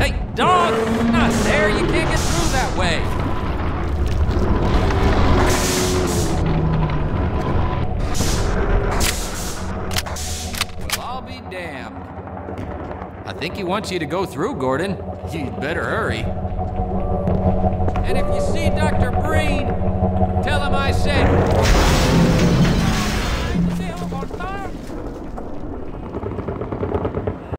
Hey, dog! Not there! You can't get through that way! Well, I'll be damned. I think he wants you to go through, Gordon. You'd better hurry. And if you see Dr. Breen, tell him I said